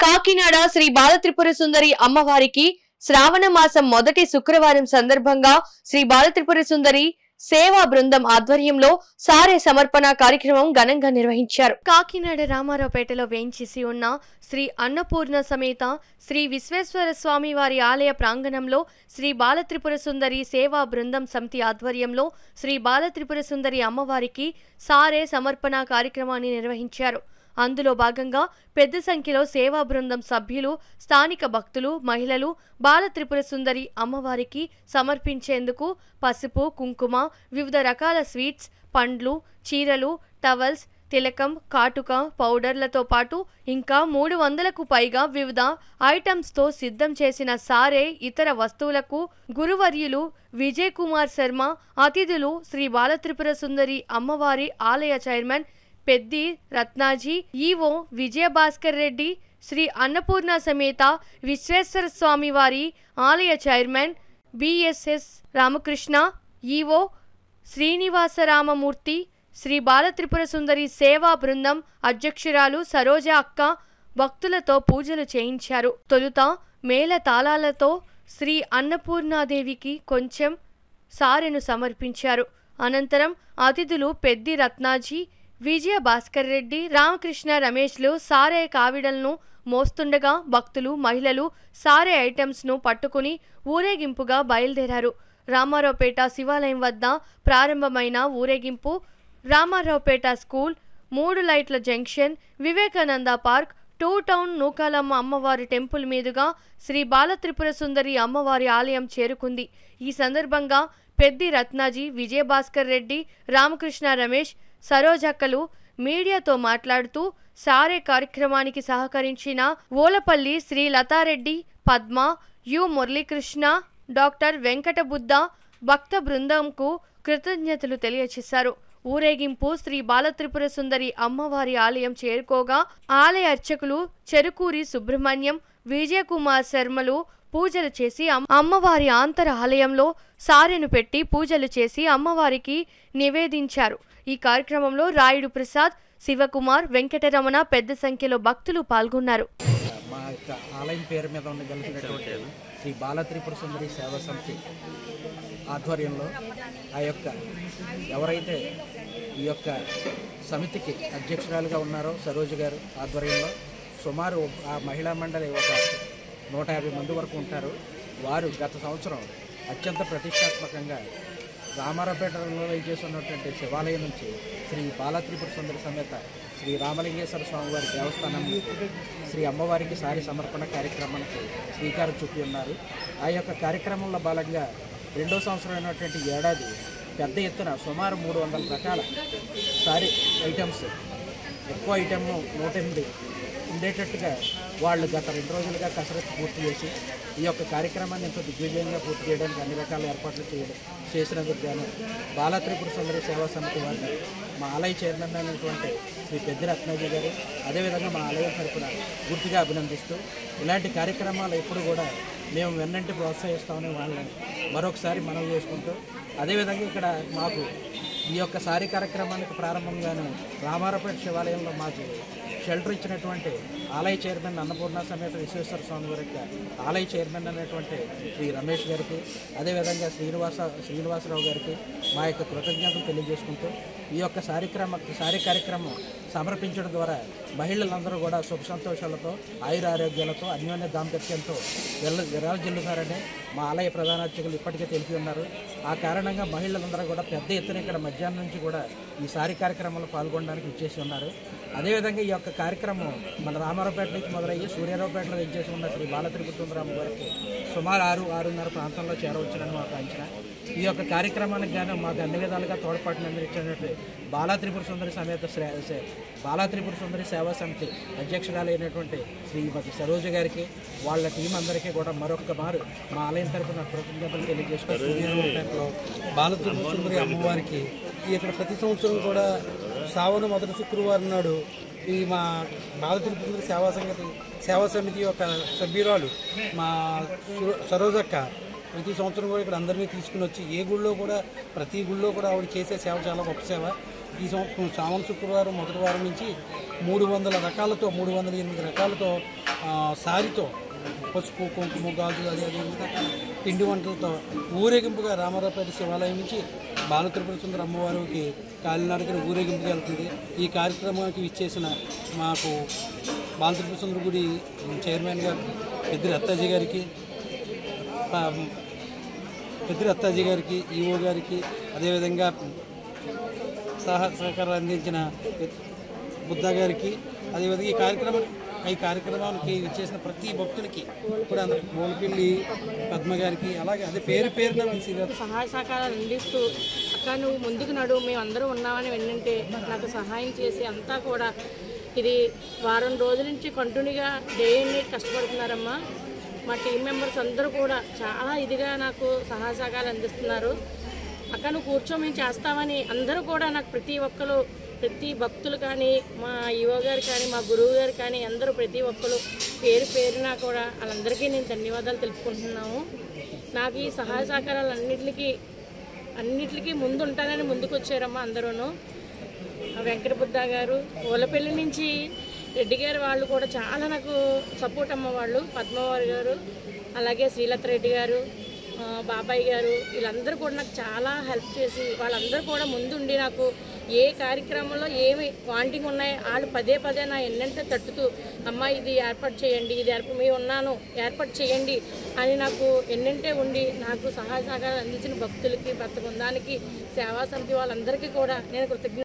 కాకినాడ శ్రీ బాలత్రిపుర సుందరి అమ్మవారికి శ్రావణ మాసం మొదటి శుక్రవారం సందర్భంగా శ్రీ బాలత్రిపుర సుందరి సేవా బృందం ఆధ్వర్యంలో సారే సమర్పణ కార్యక్రమం ఘనంగా నిర్వహించారు. కాకినాడ రామారావుపేటలో వేయించేసి ఉన్న శ్రీ అన్నపూర్ణ సమేత శ్రీ విశ్వేశ్వర స్వామి వారి ఆలయ ప్రాంగణంలో శ్రీ బాలత్రిపుర సుందరి సేవా బృందం సమితి ఆధ్వర్యంలో శ్రీ బాలత్రిపుర సుందరి అమ్మవారికి సారే సమర్పణ కార్యక్రమాన్ని నిర్వహించారు. అందులో భాగంగా పెద్ద సంఖ్యలో సేవా బృందం సభ్యులు స్థానిక భక్తులు మహిళలు బాల త్రిపుర సుందరి అమ్మవారికి సమర్పించేందుకు పసుపు కుంకుమ వివిధ రకాల స్వీట్స్ పండ్లు చీరలు టవల్స్ తిలకం కాటుక పౌడర్లతో పాటు ఇంకా మూడు వందలకు పైగా వివిధ ఐటమ్స్తో సిద్ధం చేసిన సారే ఇతర వస్తువులకు గురువర్యులు విజయ్ కుమార్ శర్మ అతిథులు శ్రీ బాలత్రిపుర సుందరి అమ్మవారి ఆలయ చైర్మన్ పెద్ది రత్నాజీ ఈవో విజయభాస్కర్ రెడ్డి శ్రీ అన్నపూర్ణ సమేత విశ్వేశ్వర స్వామి వారి ఆలయ chairman BSS Ramakrishna EO Srinivasaramamurthy Sri Balatripura Sundari సేవా బృందం అధ్యక్షురాలు సరోజ అక్క భక్తులతో పూజలు చేయించారు. తొలుత మేళ తాళాలతో శ్రీ అన్నపూర్ణాదేవికి కొంచెం సారెను సమర్పించారు. అనంతరం అతిథులు పెద్ది రత్నాజీ విజయ భాస్కర్ రెడ్డి రామకృష్ణ రమేష్లు సారే కావిడలను మోస్తుండగా భక్తులు మహిళలు సారే ఐటమ్స్ను పట్టుకుని ఊరేగింపుగా బయలుదేరారు. రామారావుపేట శివాలయం వద్ద ప్రారంభమైన ఊరేగింపు రామారావుపేట స్కూల్ మూడు లైట్ల junction Vivekananda park two town Nookalamma అమ్మవారి టెంపుల్ మీదుగా శ్రీ బాలత్రిపుర సుందరి అమ్మవారి ఆలయం చేరుకుంది. ఈ సందర్భంగా పెద్ది రత్నాజీ విజయభాస్కర్ రెడ్డి రామకృష్ణ రమేష్ సరోజక్కలు మీడియాతో మాట్లాడుతూ సారే కార్యక్రమానికి సహకరించిన ఓలపల్లి శ్రీ లతారెడ్డి పద్మ యు మురళీకృష్ణ డాక్టర్ వెంకట బుద్ధ భక్త బృందంకు కృతజ్ఞతలు తెలియచేశారు. ఊరేగింపు శ్రీ బాలత్రిపుర సుందరి అమ్మవారి ఆలయం చేరుకోగా ఆలయ అర్చకులు చెరుకూరి సుబ్రహ్మణ్యం విజయకుమార్ శర్మలు పూజలు చేసి అమ్- అమ్మవారి ఆంతర ఆలయంలో సారెను పెట్టి పూజలు చేసి అమ్మవారికి నివేదించారు. ఈ కార్యక్రమంలో రాయుడు ప్రసాద్ శివకుమార్ వెంకటరమణ పెద్ద సంఖ్యలో భక్తులు పాల్గొన్నారు. మా యొక్క ఆలయం పేరు మీద ఉన్న కలిసినటువంటి శ్రీ బాలత్రిపుర సుందరి సేవా సమితి ఆధ్వర్యంలో ఆ యొక్క ఎవరైతే ఈ యొక్క సమితికి అధ్యక్షురాలుగా ఉన్నారో సరోజు గారు ఆధ్వర్యంలో సుమారు ఆ మహిళా మండలి ఒక నూట యాభై మంది వరకు ఉంటారు. వారు గత సంవత్సరం అత్యంత ప్రతిష్టాత్మకంగా రామారాపేటలో చేస్తున్నటువంటి ఉన్నటువంటి శివాలయం నుంచి శ్రీ బాలత్రిపుర సుందర సమేత శ్రీ రామలింగేశ్వర స్వామివారి దేవస్థానం శ్రీ అమ్మవారికి సారి సమర్పణ కార్యక్రమానికి శ్రీకారం చుట్టి ఉన్నారు. ఆ యొక్క కార్యక్రమంలో భాగంగా రెండో సంవత్సరం అయినటువంటి ఏడాది పెద్ద ఎత్తున సుమారు మూడు వందల రకాల సారీ ఐటమ్స్ ఎక్కువ ఐటమ్ నూట ఎనిమిది ఉండేటట్టుగా వాళ్ళు గత రెండు రోజులుగా కసరత్తు పూర్తి చేసి ఈ యొక్క కార్యక్రమాన్ని ఎంతో దిగ్విజయంగా పూర్తి చేయడానికి అన్ని రకాల ఏర్పాట్లు చేయడం చేసినందుకు గాను బాలత్రిపుర సుందరి సేవా సమితి వారిని మా ఆలయ చైర్మన్ అయినటువంటి శ్రీ పెద్ద రత్నాజీ గారు అదేవిధంగా మా ఆలయం తరఫున గుర్తుగా అభినందిస్తూ ఇలాంటి కార్యక్రమాలు ఎప్పుడు కూడా మేము వెన్నంటి ప్రోత్సహిస్తామని వాళ్ళని మరొకసారి మనం చేసుకుంటూ అదేవిధంగా ఇక్కడ మాకు ఈ యొక్క సారి కార్యక్రమానికి ప్రారంభంగాను రామారపేట శివాలయంలో మాకు షెల్టర్ ఇచ్చినటువంటి ఆలయ చైర్మన్ అన్నపూర్ణ సమేత విశ్వేశ్వర స్వామి వారి యొక్క ఆలయ చైర్మన్ అనేటువంటి శ్రీ రమేష్ గారికి అదేవిధంగా శ్రీనివాస శ్రీనివాసరావు గారికి మా యొక్క కృతజ్ఞతలు తెలియజేసుకుంటూ ఈ యొక్క సారిక్రమ సారి కార్యక్రమం సమర్పించడం ద్వారా మహిళలందరూ కూడా సుఖ సంతోషాలతో ఆయుర ఆరోగ్యాలతో అన్యోన్య దాంపత్యంతో విల్ల విరాజిల్లుతారని మా ఆలయ ప్రధానార్చకులు ఇప్పటికే తెలిపి ఉన్నారు. ఆ కారణంగా మహిళలందరూ కూడా పెద్ద ఎత్తున ఇక్కడ మధ్యాహ్నం నుంచి కూడా ఈ సారి కార్యక్రమంలో పాల్గొనడానికి ఇచ్చేసి ఉన్నారు. అదేవిధంగా ఈ యొక్క కార్యక్రమం మన రామారావుపేట నుంచి మొదలయ్యి సూర్యారావుపేటలో ఇచ్చేసి ఉన్న శ్రీ బాలత్రిపుతుందరామ గారికి సుమారు ఆరు ఆరున్నర ప్రాంతంలో చేరవచ్చునని మాకు అంచనా. ఈ యొక్క కార్యక్రమానికి గాను మాకు అన్ని విధాలుగా తోడ్పాటును అందించినటువంటి బాలాత్రిపుర సుందరి సమేత శ్రే- సే- బాలా సుందరి సేవా సమితి అధ్యక్షురాలైనటువంటి శ్రీమతి సరోజ గారికి వాళ్ళ టీం అందరికీ కూడా మరొక మారు మా ఆలయం తరపున కృతజ్ఞతలు తెలియజేసుకుంటూ సూర్యారావుపేటలో అమ్మవారికి ఇక్కడ ప్రతి సంవత్సరం కూడా శ్రావణ మొదటి శుక్రవారం నాడు ఈ మా బాలత్రిపుర సేవా సంగతి సేవా సమితి యొక్క సభ్యురాలు మా సరోజక్క ప్రతి సంవత్సరం కూడా ఇక్కడ అందరినీ తీసుకుని వచ్చి ఏ గుళ్ళో కూడా ప్రతి గుళ్ళో కూడా ఆవిడ చేసే సేవ చాలా గొప్ప సేవ. ఈ సంవత్సరం శ్రావణ శుక్రవారం మొదటి వారం నుంచి మూడు వందల రకాలతో మూడు వందల ఎనిమిది రకాలతో సారితో పసుపు కుంకుమ గాజులు అదే అదే పిండి వంటలతో ఊరేగింపుగా రామారావుపేట శివాలయం నుంచి బాల సుందర అమ్మవారికి కాలినాడకి ఊరేగింపుగా వెళ్తుంది ఈ కార్యక్రమానికి ఇచ్చేసిన మాకు బాల సుందర గుడి చైర్మన్ గారు పెద్దిరి అత్తాజీ గారికి ఆ, పెద్దిరి అత్తాజీ గారికి ఈఓ గారికి అదేవిధంగా సహ సహకారం అందించిన బుద్ధ గారికి అదేవిధంగా ఈ కార్యక్రమం ఈ కార్యక్రమానికి చేసిన ప్రతి భక్తులకి ఇప్పుడు అందరికి మూలపిల్లి పద్మ గారికి అలాగే అదే పేరు పేరున సహాయ సహకారాలు అందిస్తూ అక్క నువ్వు ముందుకు నడు మేము అందరూ ఉన్నామని వెన్నంటే నాకు సహాయం చేసి అంతా కూడా ఇది వారం రోజుల నుంచి కంటిన్యూగా డే అండ్ నైట్ కష్టపడుతున్నారమ్మా. మా టీం మెంబర్స్ అందరూ కూడా చాలా ఇదిగా నాకు సహాయ సహకారాలు అందిస్తున్నారు. అక్క నువ్వు కూర్చో మేము చేస్తామని అందరూ కూడా నాకు ప్రతి ఒక్కరు ప్రతి భక్తులు కానీ మా యువ గారు కానీ మా గురువు గారు కానీ అందరూ ప్రతి ఒక్కరు పేరు పేరున కూడా వాళ్ళందరికీ నేను ధన్యవాదాలు తెలుపుకుంటున్నాము. నాకు ఈ సహాయ సహకారాలు అన్నిటికీ అన్నిటికీ ముందు ఉంటానని ముందుకు వచ్చారమ్మా అందరూను వెంకటబుద్ధ గారు ఓలపల్లి నుంచి రెడ్డి గారు వాళ్ళు కూడా చాలా నాకు సపోర్ట్ అమ్మ వాళ్ళు పద్మవారి గారు అలాగే శ్రీలత రెడ్డి గారు బాబాయ్ గారు వీళ్ళందరూ కూడా నాకు చాలా హెల్ప్ చేసి వాళ్ళందరూ కూడా ముందుండి నాకు ఏ కార్యక్రమంలో ఏమి వాంటింగ్ ఉన్నాయి వాళ్ళు పదే పదే నా ఎన్నంటే తట్టుతూ అమ్మ ఇది ఏర్పాటు చేయండి ఇది ఏర్పాటు మీ ఉన్నాను ఏర్పాటు చేయండి అని నాకు ఎన్నంటే ఉండి నాకు సహాయ సహకారాలు అందించిన భక్తులకి భక్త బృందానికి సేవా సమితి వాళ్ళందరికీ కూడా నేను కృతజ్ఞ